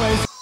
place.